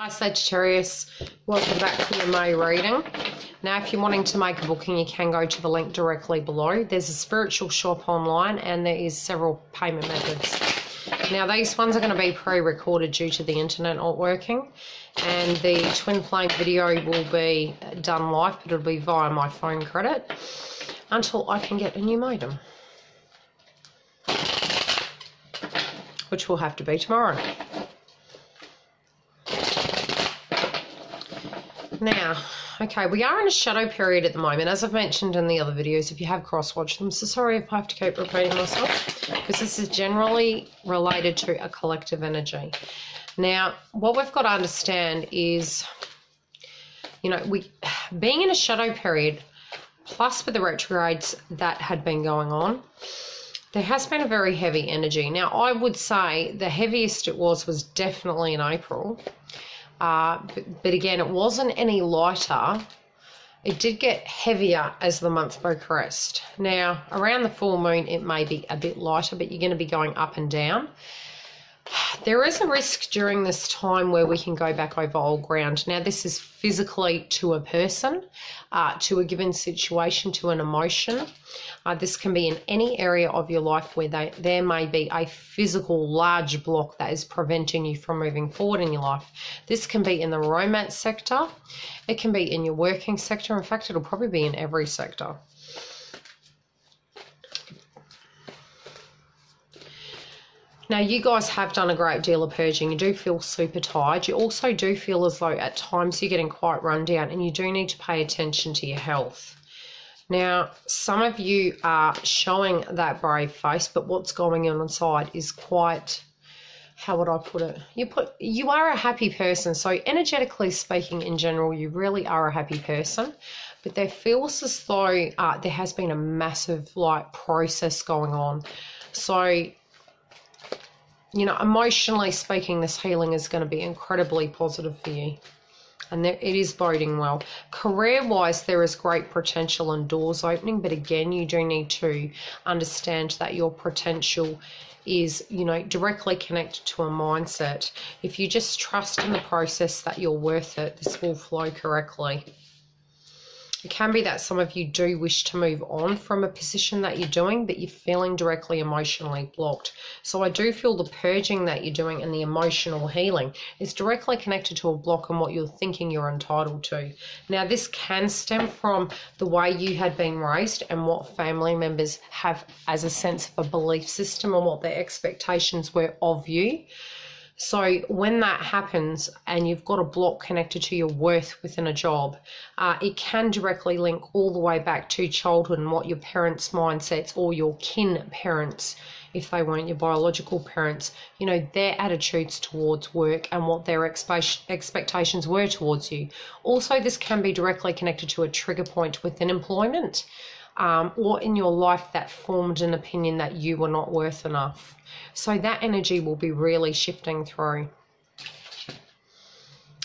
Hi Sagittarius, welcome back to your May reading. Now if you're wanting to make a booking you can go to the link directly below. There's a spiritual shop online and there is several payment methods. Now these ones are going to be pre-recorded due to the internet not working and the twin flame video will be done live but it'll be via my phone credit until I can get a new modem. Which will have to be tomorrow. Now, okay, we are in a shadow period at the moment, as I've mentioned in the other videos, if you have cross-watched them. So sorry if I have to keep repeating myself, because this is generally related to a collective energy. Now, what we've got to understand is, you know, we being in a shadow period, plus with the retrogrades that had been going on, there has been a very heavy energy. Now, I would say the heaviest it was was definitely in April. Uh, but, but again, it wasn't any lighter. It did get heavier as the month progressed. Now, around the full moon, it may be a bit lighter, but you're going to be going up and down. There is a risk during this time where we can go back over old ground. Now, this is physically to a person, uh, to a given situation, to an emotion. Uh, this can be in any area of your life where they, there may be a physical large block that is preventing you from moving forward in your life. This can be in the romance sector, it can be in your working sector. In fact, it'll probably be in every sector. Now, you guys have done a great deal of purging. You do feel super tired. You also do feel as though at times you're getting quite run down and you do need to pay attention to your health. Now, some of you are showing that brave face, but what's going on inside is quite how would I put it? You put you are a happy person. So energetically speaking, in general, you really are a happy person. But there feels as though uh, there has been a massive like process going on. So you know, emotionally speaking, this healing is going to be incredibly positive for you. And there, it is boding well. Career wise, there is great potential and doors opening, but again, you do need to understand that your potential is, you know, directly connected to a mindset. If you just trust in the process that you're worth it, this will flow correctly. It can be that some of you do wish to move on from a position that you're doing, but you're feeling directly emotionally blocked. So I do feel the purging that you're doing and the emotional healing is directly connected to a block and what you're thinking you're entitled to. Now, this can stem from the way you had been raised and what family members have as a sense of a belief system and what their expectations were of you. So when that happens and you've got a block connected to your worth within a job, uh, it can directly link all the way back to childhood and what your parents' mindsets or your kin parents, if they weren't your biological parents, you know, their attitudes towards work and what their expe- expectations were towards you. Also, this can be directly connected to a trigger point within employment um, or in your life that formed an opinion that you were not worth enough. So that energy will be really shifting through.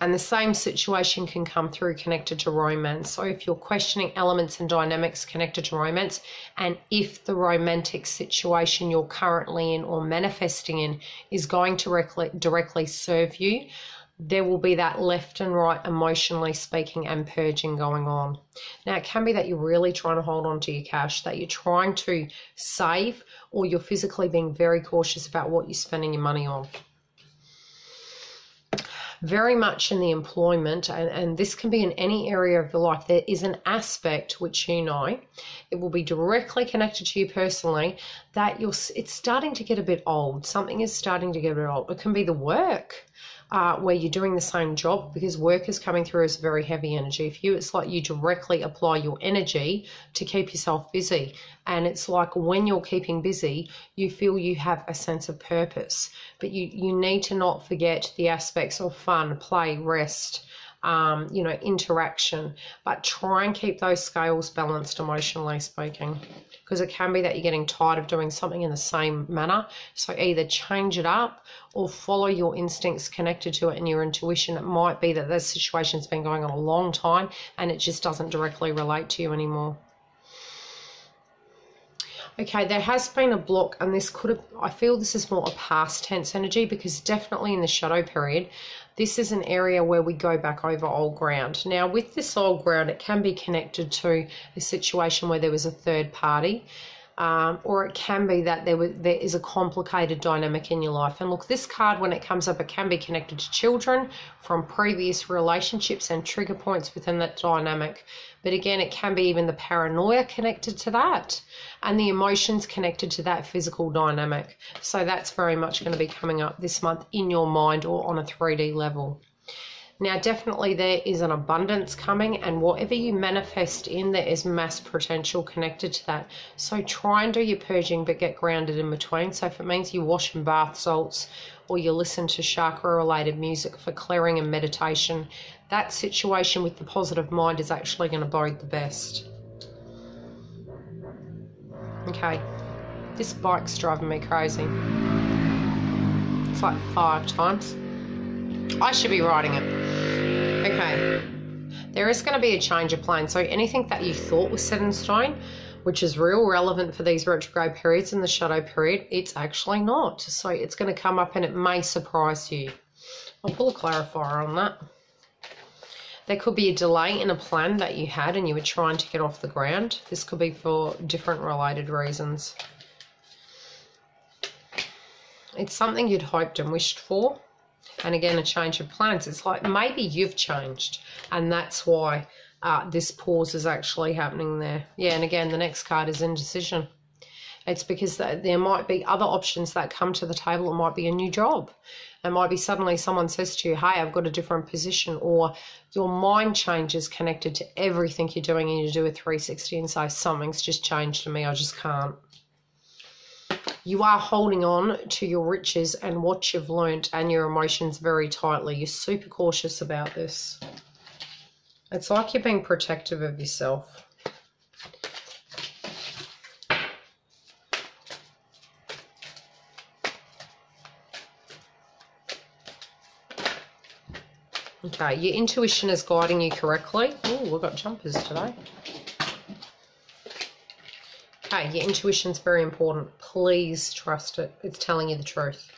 And the same situation can come through connected to romance. So if you're questioning elements and dynamics connected to romance, and if the romantic situation you're currently in or manifesting in is going to directly, directly serve you, there will be that left and right emotionally speaking and purging going on. Now, it can be that you're really trying to hold on to your cash, that you're trying to save, or you're physically being very cautious about what you're spending your money on. Very much in the employment, and, and this can be in any area of your life, there is an aspect which you know it will be directly connected to you personally that you're it's starting to get a bit old. Something is starting to get a bit old. It can be the work uh, where you're doing the same job because work is coming through as very heavy energy. For you, it's like you directly apply your energy to keep yourself busy. And it's like when you're keeping busy, you feel you have a sense of purpose. But you, you need to not forget the aspects of fun, play, rest, um, you know, interaction, but try and keep those scales balanced emotionally speaking. Because it can be that you're getting tired of doing something in the same manner. So either change it up or follow your instincts connected to it and your intuition. It might be that this situation's been going on a long time and it just doesn't directly relate to you anymore. Okay, there has been a block, and this could have, I feel this is more a past tense energy because definitely in the shadow period, this is an area where we go back over old ground. Now, with this old ground, it can be connected to a situation where there was a third party. Um, or it can be that there, was, there is a complicated dynamic in your life. And look, this card, when it comes up, it can be connected to children from previous relationships and trigger points within that dynamic. But again, it can be even the paranoia connected to that and the emotions connected to that physical dynamic. So that's very much going to be coming up this month in your mind or on a 3D level. Now, definitely there is an abundance coming, and whatever you manifest in, there is mass potential connected to that. So try and do your purging, but get grounded in between. So if it means you wash in bath salts or you listen to chakra related music for clearing and meditation, that situation with the positive mind is actually going to bode the best. Okay, this bike's driving me crazy. It's like five times. I should be riding it. Okay. There is going to be a change of plan. So anything that you thought was set in stone, which is real relevant for these retrograde periods and the shadow period, it's actually not. So it's going to come up and it may surprise you. I'll pull a clarifier on that. There could be a delay in a plan that you had and you were trying to get off the ground. This could be for different related reasons. It's something you'd hoped and wished for and again a change of plans. It's like maybe you've changed and that's why uh, this pause is actually happening there. Yeah and again the next card is indecision. It's because there might be other options that come to the table. It might be a new job. It might be suddenly someone says to you hey i've got a different position or your mind changes connected to everything you're doing and you do a 360 and say something's just changed to me. I just can't you are holding on to your riches and what you've learnt and your emotions very tightly. You're super cautious about this. It's like you're being protective of yourself. Okay, your intuition is guiding you correctly. Oh, we've got jumpers today. Okay, your intuition's very important. Please trust it. It's telling you the truth.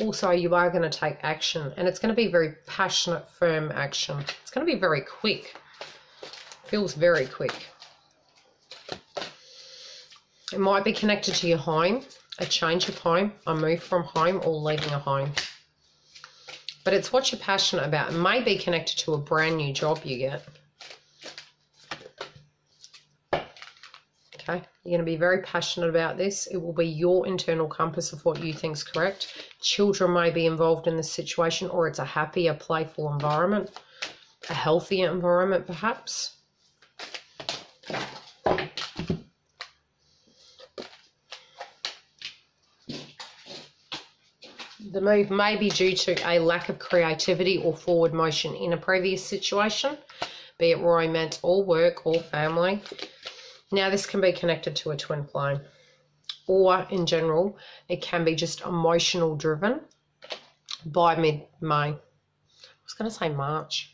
Also, you are going to take action, and it's going to be very passionate, firm action. It's going to be very quick. Feels very quick. It might be connected to your home, a change of home, a move from home, or leaving a home. But it's what you're passionate about. It may be connected to a brand new job you get. Okay, you're going to be very passionate about this. It will be your internal compass of what you think is correct. Children may be involved in this situation, or it's a happier, playful environment, a healthier environment, perhaps. The move may be due to a lack of creativity or forward motion in a previous situation, be it romance or work or family. Now this can be connected to a twin flame or in general, it can be just emotional driven by mid-May. I was going to say March,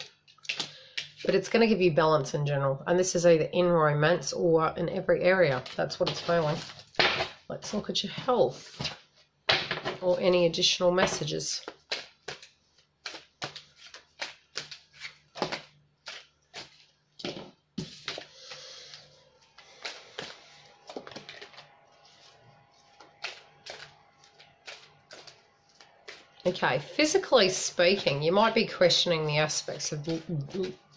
but it's going to give you balance in general. And this is either in romance or in every area. That's what it's feeling. Let's look at your health or any additional messages. Okay, physically speaking, you might be questioning the aspects of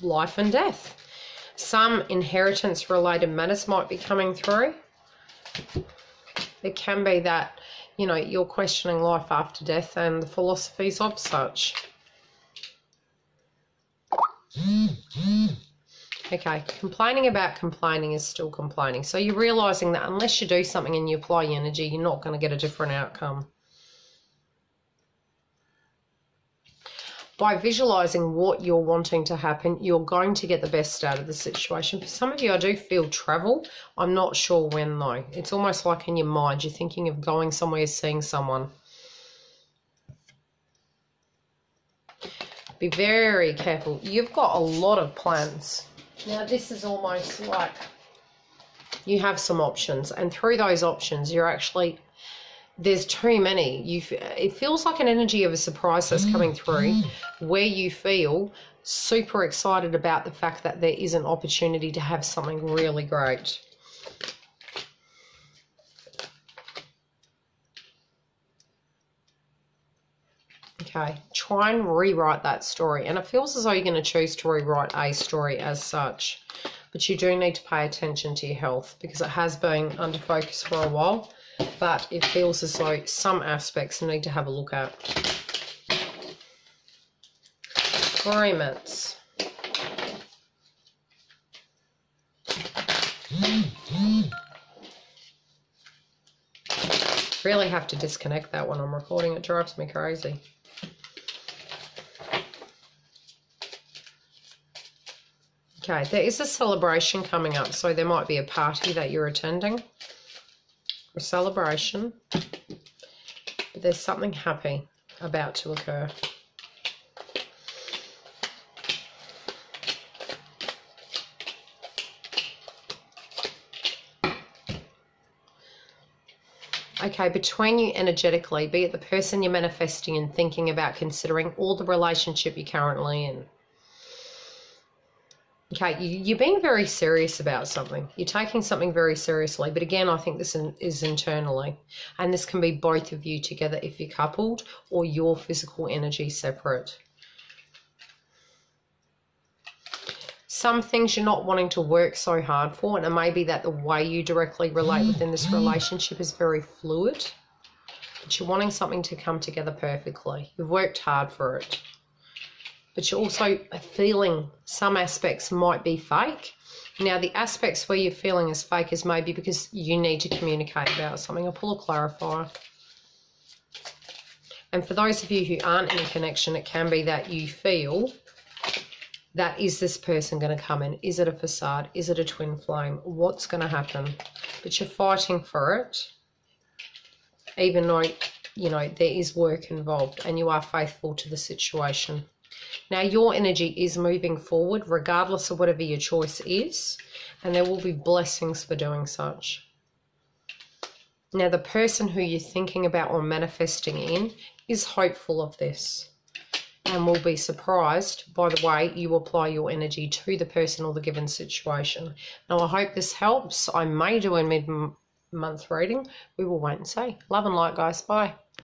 life and death. Some inheritance related matters might be coming through. It can be that, you know, you're questioning life after death and the philosophies of such. Okay, complaining about complaining is still complaining. So you're realizing that unless you do something and you apply energy, you're not going to get a different outcome. By visualizing what you're wanting to happen, you're going to get the best out of the situation. For some of you, I do feel travel. I'm not sure when though. It's almost like in your mind, you're thinking of going somewhere, seeing someone. Be very careful. You've got a lot of plans. Now, this is almost like you have some options, and through those options, you're actually there's too many. You, it feels like an energy of a surprise that's mm, coming through, mm. where you feel super excited about the fact that there is an opportunity to have something really great. Okay, try and rewrite that story. And it feels as though you're going to choose to rewrite a story as such. But you do need to pay attention to your health because it has been under focus for a while. But it feels as though some aspects need to have a look at. Agreements. Really have to disconnect that when I'm recording. It drives me crazy. Okay, there is a celebration coming up, so there might be a party that you're attending, a celebration, but there's something happy about to occur. okay, between you energetically, be it the person you're manifesting and thinking about considering, or the relationship you're currently in. Okay, you, are being very serious about something. You're taking something very seriously. But again, I think this is internally. And this can be both of you together if you're coupled or your physical energy separate. Some things you're not wanting to work so hard for. And it may be that the way you directly relate within this mm-hmm. relationship is very fluid. But you're wanting something to come together perfectly. You've worked hard for it but you're also feeling some aspects might be fake. Now, the aspects where you're feeling is fake is maybe because you need to communicate about something. I'll pull a clarifier. And for those of you who aren't in a connection, it can be that you feel that is this person going to come in? Is it a facade? Is it a twin flame? What's going to happen? But you're fighting for it, even though, you know, there is work involved and you are faithful to the situation. Now, your energy is moving forward, regardless of whatever your choice is, and there will be blessings for doing such. Now, the person who you're thinking about or manifesting in is hopeful of this and will be surprised by the way you apply your energy to the person or the given situation. Now, I hope this helps. I may do a mid month reading. We will wait and see. Love and light, guys. Bye.